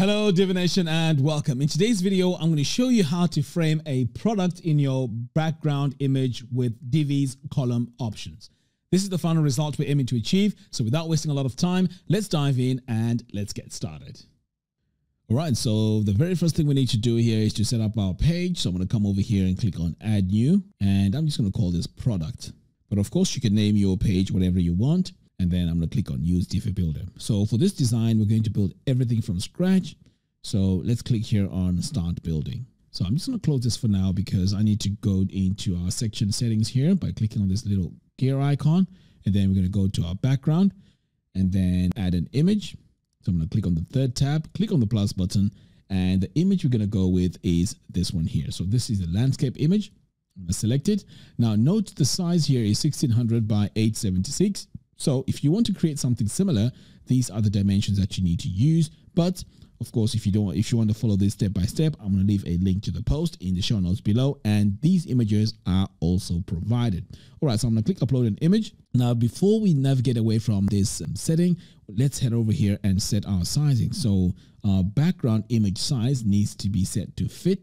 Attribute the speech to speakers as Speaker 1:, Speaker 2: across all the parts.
Speaker 1: Hello Divi Nation and welcome. In today's video, I'm going to show you how to frame a product in your background image with Divi's column options. This is the final result we're aiming to achieve. So without wasting a lot of time, let's dive in and let's get started. All right, so the very first thing we need to do here is to set up our page. So I'm going to come over here and click on add new and I'm just going to call this product. But of course you can name your page whatever you want and then I'm going to click on use Divi Builder. So for this design, we're going to build everything from scratch. So let's click here on start building. So I'm just going to close this for now because I need to go into our section settings here by clicking on this little gear icon. And then we're going to go to our background and then add an image. So I'm going to click on the third tab, click on the plus button, and the image we're going to go with is this one here. So this is the landscape image. I'm going to select it. Now note the size here is 1600 by 876. So if you want to create something similar, these are the dimensions that you need to use. But of course, if you don't, if you want to follow this step by step, I'm going to leave a link to the post in the show notes below. And these images are also provided. All right, so I'm going to click upload an image. Now, before we navigate away from this um, setting, let's head over here and set our sizing. So our background image size needs to be set to fit.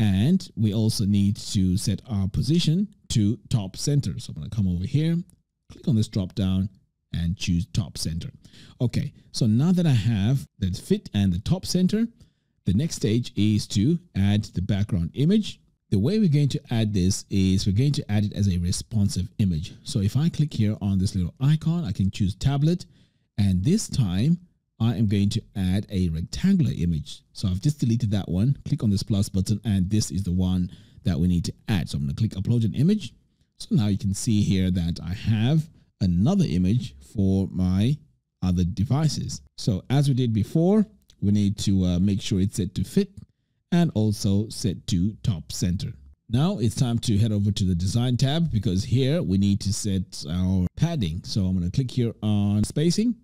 Speaker 1: And we also need to set our position to top center. So I'm going to come over here, click on this drop down and choose top center. Okay, so now that I have the fit and the top center, the next stage is to add the background image. The way we're going to add this is we're going to add it as a responsive image. So if I click here on this little icon, I can choose tablet and this time I am going to add a rectangular image. So I've just deleted that one. Click on this plus button and this is the one that we need to add. So I'm going to click upload an image. So now you can see here that I have another image for my other devices. So as we did before, we need to uh, make sure it's set to fit and also set to top center. Now it's time to head over to the design tab because here we need to set our padding. So I'm going to click here on spacing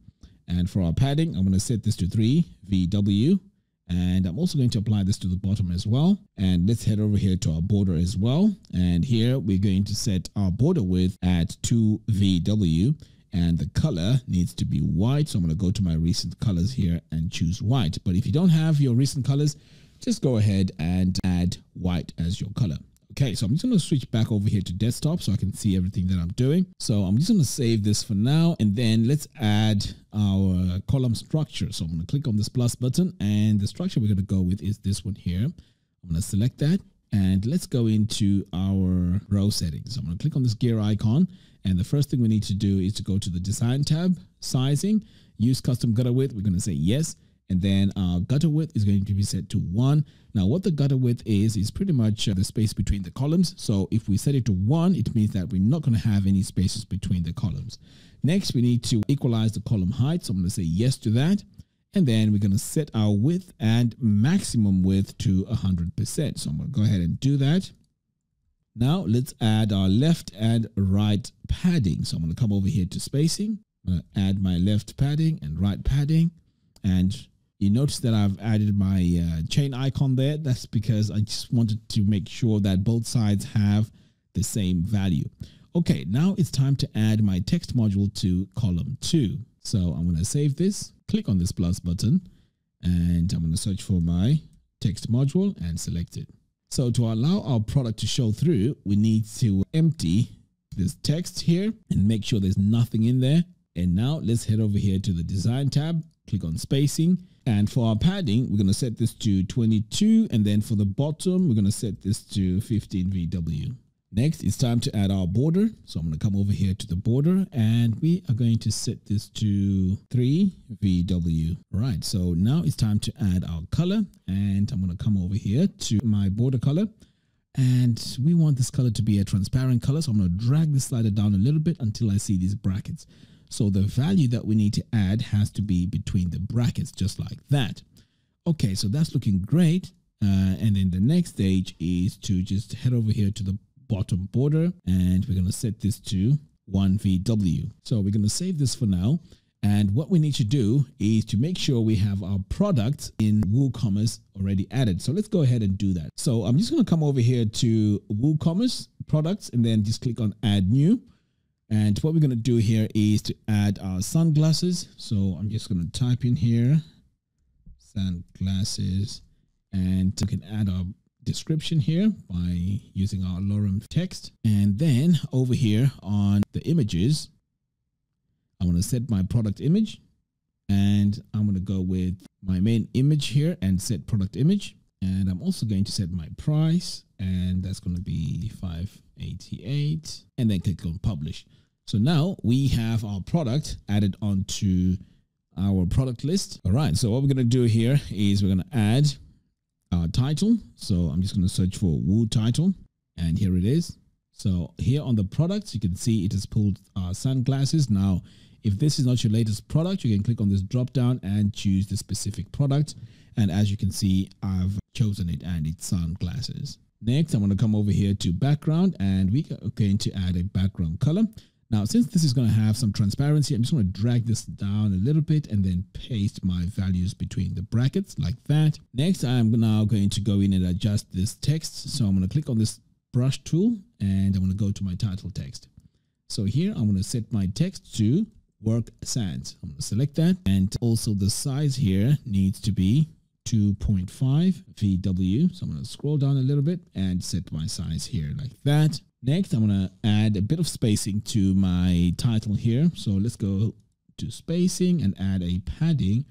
Speaker 1: and for our padding, I'm going to set this to 3 VW and I'm also going to apply this to the bottom as well. And let's head over here to our border as well. And here we're going to set our border width at 2 VW and the color needs to be white. So I'm going to go to my recent colors here and choose white. But if you don't have your recent colors, just go ahead and add white as your color. Okay, so I'm just going to switch back over here to desktop so I can see everything that I'm doing. So I'm just going to save this for now and then let's add our column structure. So I'm going to click on this plus button and the structure we're going to go with is this one here. I'm going to select that and let's go into our row settings. So I'm going to click on this gear icon and the first thing we need to do is to go to the design tab, sizing, use custom gutter width. We're going to say yes and then our gutter width is going to be set to 1. Now what the gutter width is, is pretty much uh, the space between the columns. So if we set it to 1, it means that we're not going to have any spaces between the columns. Next, we need to equalize the column height. So I'm going to say yes to that. And then we're going to set our width and maximum width to 100%. So I'm going to go ahead and do that. Now let's add our left and right padding. So I'm going to come over here to spacing. I'm going to add my left padding and right padding. And you notice that I've added my uh, chain icon there. That's because I just wanted to make sure that both sides have the same value. Okay, now it's time to add my text module to column two. So I'm going to save this, click on this plus button, and I'm going to search for my text module and select it. So to allow our product to show through, we need to empty this text here and make sure there's nothing in there. And now let's head over here to the design tab, click on spacing and for our padding, we're going to set this to 22. And then for the bottom, we're going to set this to 15 VW. Next, it's time to add our border. So I'm going to come over here to the border and we are going to set this to 3 VW. Right, so now it's time to add our color and I'm going to come over here to my border color and we want this color to be a transparent color. So I'm going to drag the slider down a little bit until I see these brackets. So the value that we need to add has to be between the brackets, just like that. Okay, so that's looking great. Uh, and then the next stage is to just head over here to the bottom border and we're going to set this to 1VW. So we're going to save this for now. And what we need to do is to make sure we have our product in WooCommerce already added. So let's go ahead and do that. So I'm just going to come over here to WooCommerce products and then just click on add new. And what we're going to do here is to add our sunglasses. So I'm just going to type in here sunglasses and we can add our description here by using our lorem text. And then over here on the images, I want to set my product image and I'm going to go with my main image here and set product image. And I'm also going to set my price and that's going to be 588 and then click on publish. So now we have our product added onto our product list. All right. So what we're going to do here is we're going to add our title. So I'm just going to search for Woo title and here it is. So here on the products, you can see it has pulled our sunglasses. Now, if this is not your latest product, you can click on this drop down and choose the specific product. And as you can see, I've chosen it and it's sunglasses. Next, I'm going to come over here to background and we are going to add a background color. Now, since this is going to have some transparency, I'm just going to drag this down a little bit and then paste my values between the brackets like that. Next, I'm now going to go in and adjust this text. So I'm going to click on this brush tool and I'm going to go to my title text. So here I'm going to set my text to work sans. I'm going to select that and also the size here needs to be 2.5 VW. So I'm going to scroll down a little bit and set my size here like that. Next, I'm going to add a bit of spacing to my title here. So let's go to spacing and add a padding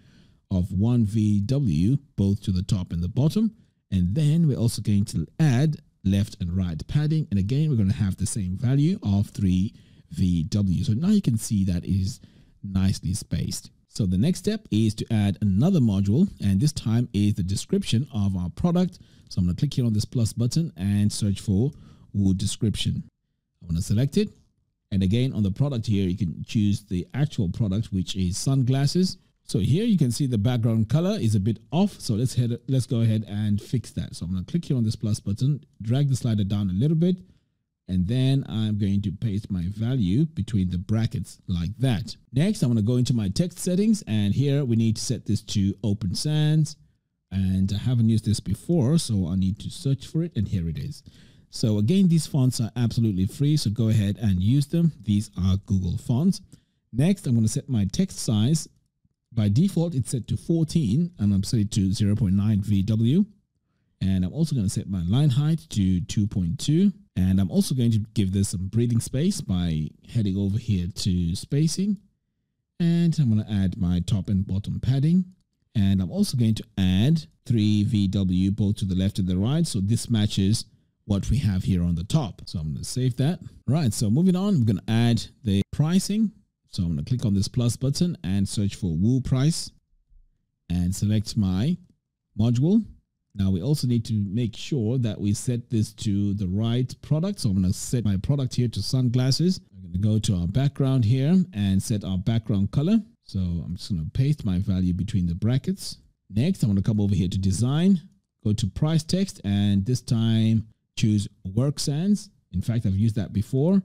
Speaker 1: of 1 VW, both to the top and the bottom. And then we're also going to add left and right padding. And again, we're going to have the same value of 3 VW. So now you can see that is nicely spaced. So the next step is to add another module and this time is the description of our product. So I'm going to click here on this plus button and search for Woo description. I'm going to select it. And again, on the product here, you can choose the actual product, which is sunglasses. So here you can see the background color is a bit off. So let's head, let's go ahead and fix that. So I'm going to click here on this plus button, drag the slider down a little bit, and then I'm going to paste my value between the brackets like that. Next, I'm going to go into my text settings, and here we need to set this to Open Sans, and I haven't used this before, so I need to search for it, and here it is. So again, these fonts are absolutely free, so go ahead and use them. These are Google fonts. Next, I'm going to set my text size. By default, it's set to 14, and I'm set it to 0.9 VW. And I'm also going to set my line height to 2.2. And I'm also going to give this some breathing space by heading over here to spacing. And I'm going to add my top and bottom padding. And I'm also going to add 3 VW both to the left and the right. So this matches what we have here on the top. So I'm going to save that. Right, so moving on, I'm going to add the pricing. So I'm going to click on this plus button and search for Woo price and select my module. Now we also need to make sure that we set this to the right product. So I'm going to set my product here to sunglasses. I'm going to go to our background here and set our background color. So I'm just going to paste my value between the brackets. Next, I'm going to come over here to design, go to price text, and this time choose work sans. In fact, I've used that before.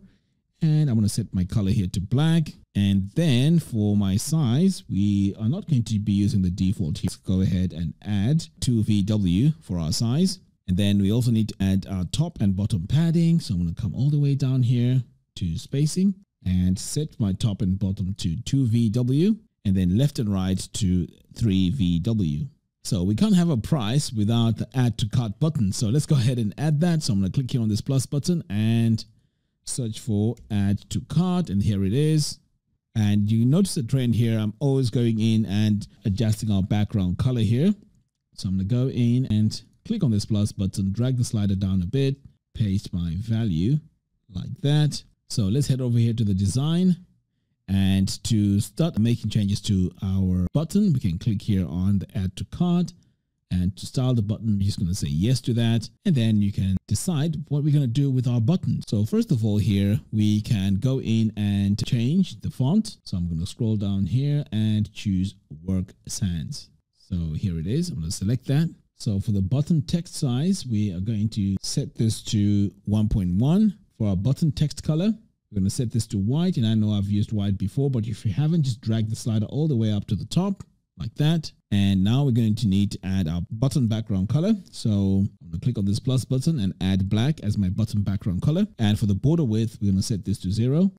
Speaker 1: And I'm to set my color here to black. And then for my size, we are not going to be using the default here. Let's go ahead and add 2VW for our size. And then we also need to add our top and bottom padding. So I'm going to come all the way down here to spacing and set my top and bottom to 2VW and then left and right to 3VW. So we can't have a price without the add to cart button. So let's go ahead and add that. So I'm going to click here on this plus button and search for add to cart. And here it is. And you notice the trend here. I'm always going in and adjusting our background color here. So I'm going to go in and click on this plus button, drag the slider down a bit, paste my value like that. So let's head over here to the design and to start making changes to our button, we can click here on the add to cart. And to style the button, we're just going to say yes to that. And then you can decide what we're going to do with our button. So first of all here, we can go in and change the font. So I'm going to scroll down here and choose work sans. So here it is. I'm going to select that. So for the button text size, we are going to set this to 1.1 for our button text color. We're going to set this to white and I know I've used white before, but if you haven't, just drag the slider all the way up to the top like that. And now we're going to need to add our button background color. So I'm going to click on this plus button and add black as my button background color. And for the border width, we're going to set this to zero.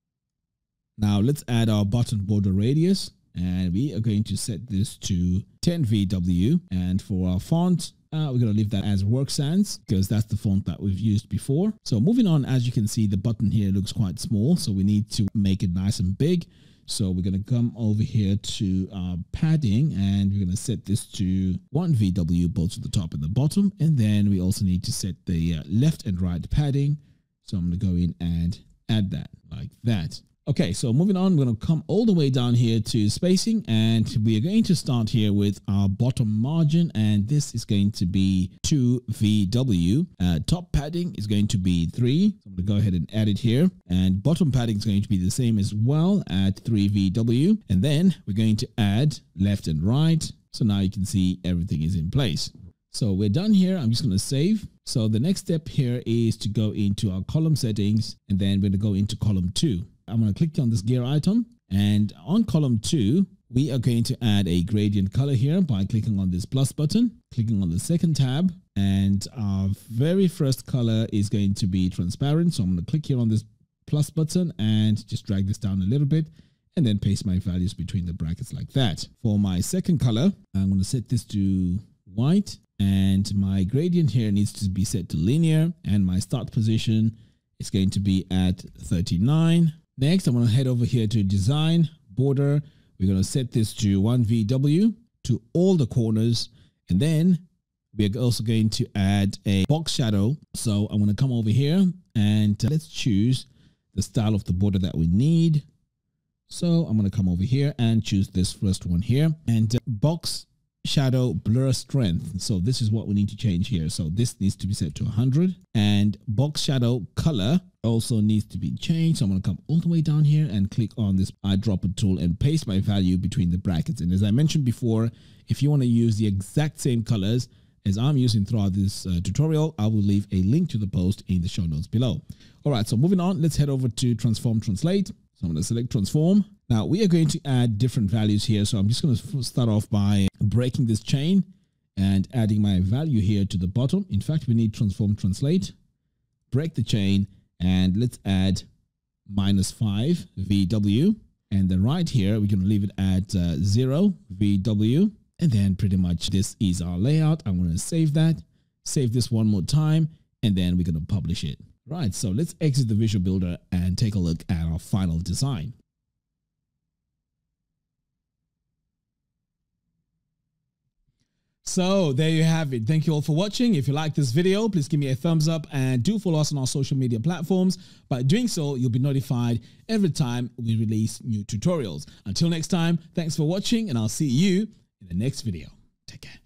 Speaker 1: Now let's add our button border radius. and we are going to set this to 10 VW. And for our font, uh, we're going to leave that as work sans because that's the font that we've used before. So moving on, as you can see, the button here looks quite small. So we need to make it nice and big. So we're going to come over here to our padding and we're going to set this to 1 VW both at the top and the bottom. And then we also need to set the uh, left and right padding. So I'm going to go in and add that like that. Okay, so moving on, we're going to come all the way down here to spacing and we are going to start here with our bottom margin and this is going to be 2 VW. Uh, top padding is going to be 3. So I'm going to go ahead and add it here and bottom padding is going to be the same as well at 3 VW and then we're going to add left and right. So now you can see everything is in place. So we're done here. I'm just going to save. So the next step here is to go into our column settings and then we're going to go into column 2. I'm going to click on this gear item and on column two, we are going to add a gradient color here by clicking on this plus button, clicking on the second tab, and our very first color is going to be transparent. So I'm going to click here on this plus button and just drag this down a little bit and then paste my values between the brackets like that. For my second color, I'm going to set this to white and my gradient here needs to be set to linear and my start position is going to be at 39 Next, I'm going to head over here to design border. We're going to set this to 1VW to all the corners. And then we're also going to add a box shadow. So I'm going to come over here and let's choose the style of the border that we need. So I'm going to come over here and choose this first one here and uh, box shadow blur strength. So this is what we need to change here. So this needs to be set to 100 and box shadow color also needs to be changed. So I'm going to come all the way down here and click on this eyedropper tool and paste my value between the brackets. And as I mentioned before, if you want to use the exact same colors as I'm using throughout this uh, tutorial, I will leave a link to the post in the show notes below. All right, so moving on, let's head over to transform translate. So I'm going to select transform. Now we are going to add different values here. So I'm just going to start off by breaking this chain and adding my value here to the bottom. In fact, we need transform translate, break the chain, and let's add minus 5 VW. And then right here, we're going to leave it at uh, 0 VW. And then pretty much this is our layout. I'm going to save that, save this one more time, and then we're going to publish it. Right, so let's exit the Visual Builder and take a look at our final design. So there you have it. Thank you all for watching. If you like this video, please give me a thumbs up and do follow us on our social media platforms. By doing so, you'll be notified every time we release new tutorials. Until next time, thanks for watching and I'll see you in the next video. Take care.